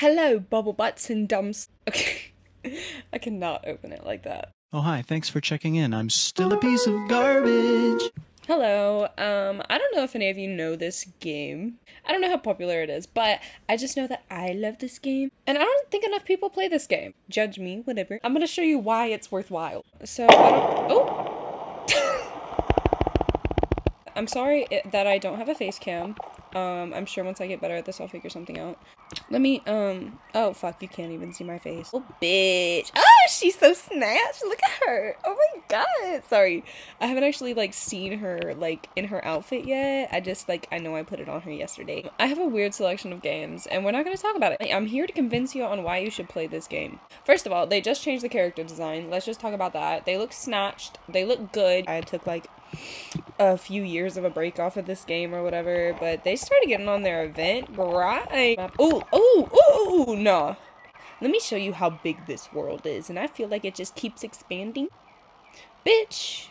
Hello, bubble butts and dumps. Okay. I cannot open it like that. Oh, hi. Thanks for checking in. I'm still a piece of garbage. Hello. Um, I don't know if any of you know this game. I don't know how popular it is, but I just know that I love this game. And I don't think enough people play this game. Judge me, whatever. I'm gonna show you why it's worthwhile. So, I don't. Oh! I'm sorry that I don't have a face cam. Um, I'm sure once I get better at this, I'll figure something out. Let me, um, oh, fuck, you can't even see my face. Oh, bitch. Oh, she's so snatched. Look at her. Oh my god. Sorry. I haven't actually, like, seen her, like, in her outfit yet. I just, like, I know I put it on her yesterday. I have a weird selection of games, and we're not going to talk about it. I'm here to convince you on why you should play this game. First of all, they just changed the character design. Let's just talk about that. They look snatched. They look good. I took, like, a few years of a break off of this game or whatever, but they started getting on their event, right? Oh, oh, oh, no. Let me show you how big this world is, and I feel like it just keeps expanding. Bitch,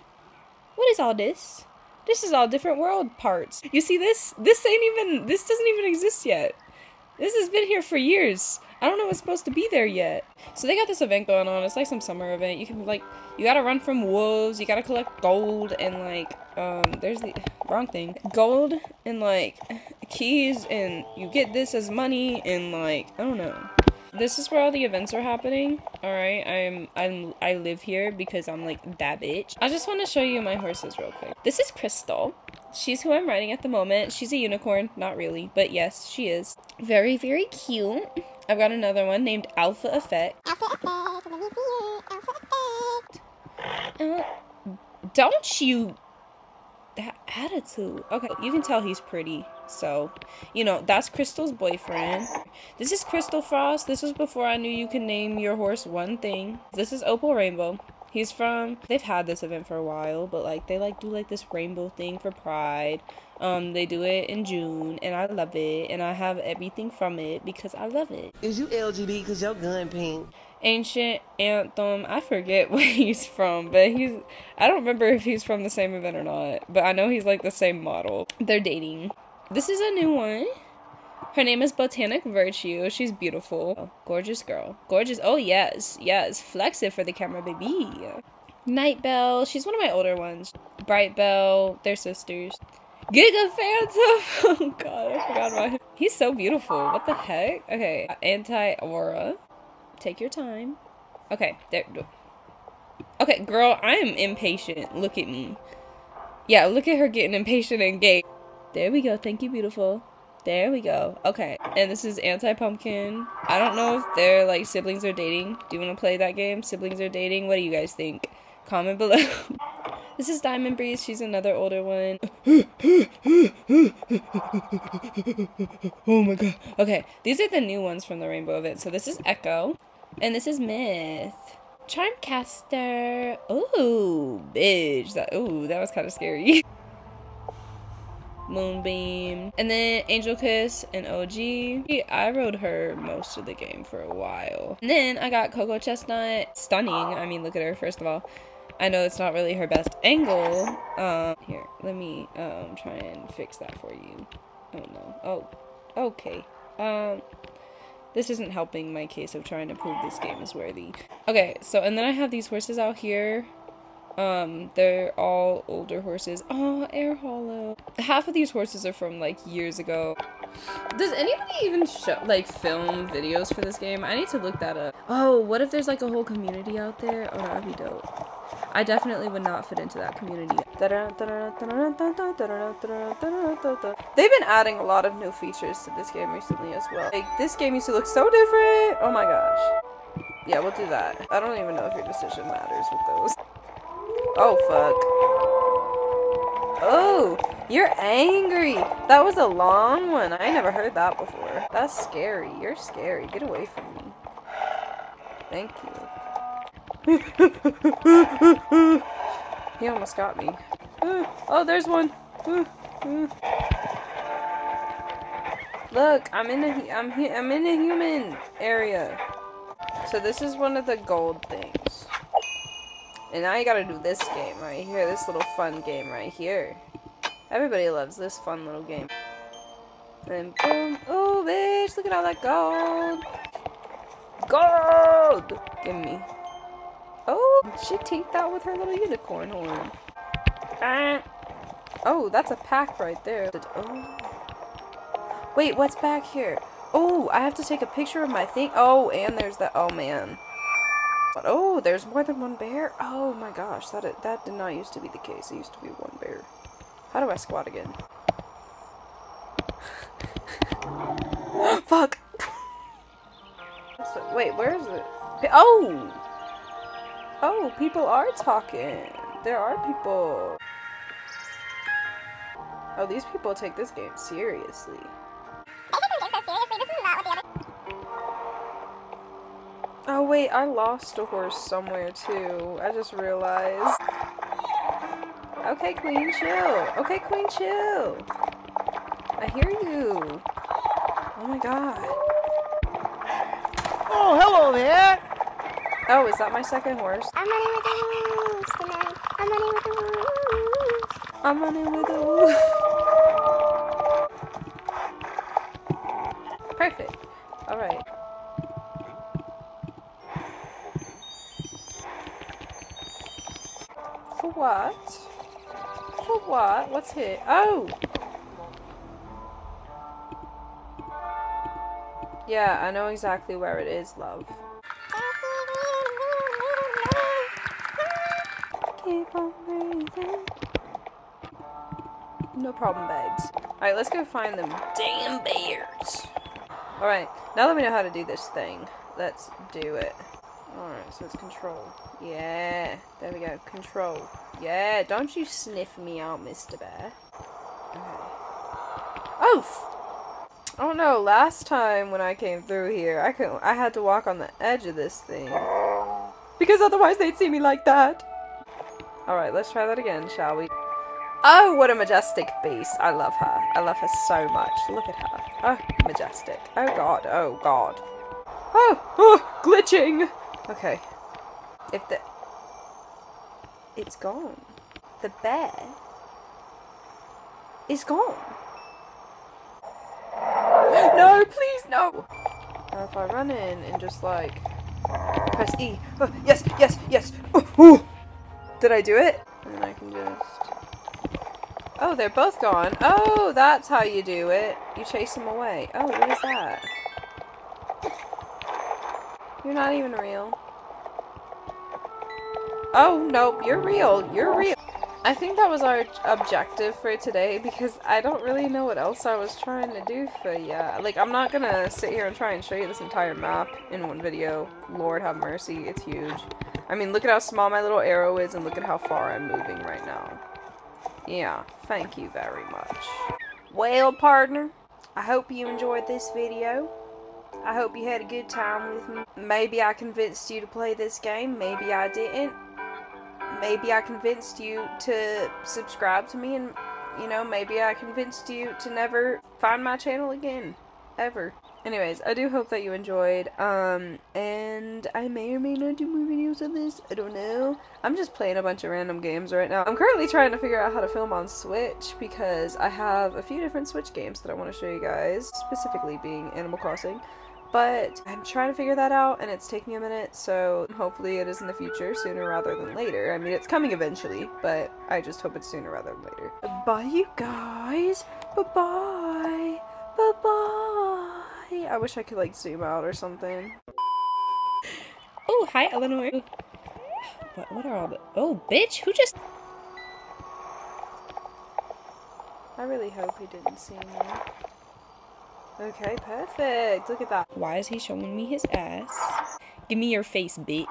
what is all this? This is all different world parts. You see this? This ain't even, this doesn't even exist yet. This has been here for years. I don't know what's supposed to be there yet. So they got this event going on. It's like some summer event. You can like, you gotta run from wolves. You gotta collect gold and like, um, there's the wrong thing. Gold and like keys and you get this as money and like, I don't know. This is where all the events are happening. All right, I'm I'm I live here because I'm like that bitch. I just want to show you my horses real quick. This is Crystal. She's who I'm riding at the moment. She's a unicorn, not really, but yes, she is. Very very cute. I've got another one named Alpha Effect. Alpha Effect. Let me see it. Alpha Effect. Uh, don't you that attitude. Okay, you can tell he's pretty. So, you know, that's Crystal's boyfriend. This is Crystal Frost. This was before I knew you could name your horse one thing. This is Opal Rainbow. He's from, they've had this event for a while, but like they like do like this rainbow thing for Pride. Um, they do it in June, and I love it, and I have everything from it because I love it. Is you LGBT because your gun pink? Ancient Anthem. I forget where he's from, but he's. I don't remember if he's from the same event or not, but I know he's like the same model. They're dating. This is a new one. Her name is Botanic Virtue. She's beautiful. Oh, gorgeous girl. Gorgeous. Oh, yes. Yes. Flex it for the camera, baby. Night Bell. She's one of my older ones. Bright Bell. They're sisters. Giga Phantom. Oh, God. I forgot about him. He's so beautiful. What the heck? Okay. Anti-Aura. Take your time. Okay. There. Okay, girl. I am impatient. Look at me. Yeah, look at her getting impatient and gay. There we go. Thank you, beautiful. There we go. Okay. And this is Anti-Pumpkin. I don't know if they're like siblings are dating. Do you want to play that game? Siblings are dating? What do you guys think? Comment below. this is Diamond Breeze. She's another older one. oh my god. Okay. These are the new ones from the Rainbow event. So this is Echo. And this is Myth. Charmcaster. Ooh, bitch. That, ooh, that was kind of scary. Moonbeam, and then Angel Kiss and OG. I rode her most of the game for a while. And then I got Coco Chestnut. Stunning. I mean, look at her, first of all. I know it's not really her best angle. Um, here, let me um, try and fix that for you. Oh, no. Oh, okay. Um, this isn't helping my case of trying to prove this game is worthy. Okay, so, and then I have these horses out here. Um, they're all older horses. Oh, Air Hollow. Half of these horses are from like years ago. Does anybody even show like film videos for this game? I need to look that up. Oh, what if there's like a whole community out there? Oh, that would be dope. I definitely would not fit into that community. They've been adding a lot of new features to this game recently as well. Like, this game used to look so different. Oh my gosh. Yeah, we'll do that. I don't even know if your decision matters with those. Oh, fuck. Oh, you're angry. That was a long one. I never heard that before. That's scary. You're scary. Get away from me. Thank you. he almost got me. Oh, there's one. Look, I'm in a I'm I'm in a human area. So this is one of the gold things. And now you gotta do this game right here, this little fun game right here. Everybody loves this fun little game. And boom. Oh, bitch, look at all that gold. Gold! Give me. Oh, she teethed out with her little unicorn horn. Ah. Oh, that's a pack right there. Oh. Wait, what's back here? Oh, I have to take a picture of my thing. Oh, and there's the. Oh, man. But, oh, there's more than one bear? Oh my gosh, that, that did not used to be the case. It used to be one bear. How do I squat again? Fuck! So, wait, where is it? Oh! Oh, people are talking. There are people. Oh, these people take this game seriously. Wait, I lost a horse somewhere too. I just realized. Okay, Queen, chill. Okay, Queen, chill. I hear you. Oh my god. Oh, hello there. Oh, is that my second horse? I'm running with the wolves tonight. I'm running with the wolves. I'm running with the wolf. What's here? Oh! Yeah, I know exactly where it is, love. No problem, babes. Alright, let's go find them damn bears. Alright, now that we know how to do this thing, let's do it. Alright, so it's control. Yeah, there we go. Control. Yeah, don't you sniff me out, Mr. Bear. Okay. Oh! Oh no, last time when I came through here, I could I had to walk on the edge of this thing. Because otherwise they'd see me like that. Alright, let's try that again, shall we? Oh, what a majestic beast. I love her. I love her so much. Look at her. Oh, majestic. Oh god, oh god. Oh, oh, glitching! Okay. If the... It's gone. The bear is gone. No, please, no! Now if I run in and just like press E. Oh, yes, yes, yes! Oh, oh. Did I do it? And then I can just... Oh, they're both gone. Oh, that's how you do it. You chase them away. Oh, what is that? You're not even real. Oh, nope, you're real. You're real. I think that was our objective for today because I don't really know what else I was trying to do for ya. Like, I'm not gonna sit here and try and show you this entire map in one video. Lord have mercy, it's huge. I mean, look at how small my little arrow is and look at how far I'm moving right now. Yeah, thank you very much. Well, partner, I hope you enjoyed this video. I hope you had a good time with me. Maybe I convinced you to play this game, maybe I didn't. Maybe I convinced you to subscribe to me and, you know, maybe I convinced you to never find my channel again. Ever. Anyways, I do hope that you enjoyed, um, and I may or may not do more videos of this, I don't know. I'm just playing a bunch of random games right now. I'm currently trying to figure out how to film on Switch, because I have a few different Switch games that I want to show you guys, specifically being Animal Crossing. But I'm trying to figure that out, and it's taking a minute, so hopefully it is in the future, sooner rather than later. I mean, it's coming eventually, but I just hope it's sooner rather than later. Bye, you guys! Bye-bye! Bye-bye! I wish I could, like, zoom out or something. Oh, hi, Eleanor. What, what are all the- Oh, bitch! Who just- I really hope he didn't see me. Okay, perfect. Look at that. Why is he showing me his ass? Give me your face, bitch.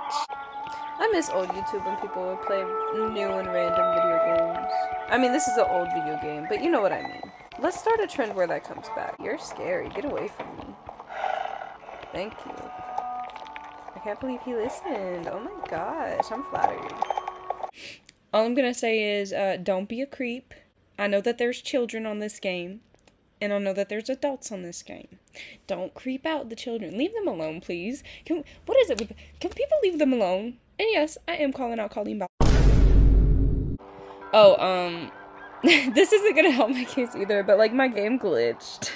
I miss old YouTube when people would play new and random video games. I mean, this is an old video game, but you know what I mean. Let's start a trend where that comes back. You're scary. Get away from me. Thank you. I can't believe he listened. Oh my gosh, I'm flattered. All I'm gonna say is, uh, don't be a creep. I know that there's children on this game. And I know that there's adults on this game. Don't creep out the children. Leave them alone, please. Can what is it? with- Can people leave them alone? And yes, I am calling out Colleen Bow. Oh, um, this isn't gonna help my case either. But like my game glitched.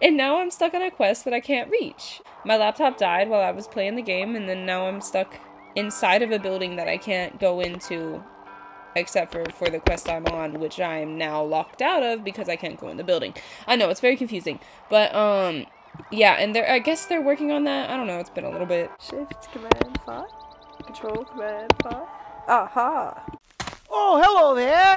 and now I'm stuck on a quest that I can't reach. My laptop died while I was playing the game, and then now I'm stuck inside of a building that I can't go into except for for the quest I'm on, which I am now locked out of because I can't go in the building. I know it's very confusing, but um, yeah, and they're I guess they're working on that. I don't know. It's been a little bit. Shift command five, control command five. Aha. Oh, hello there.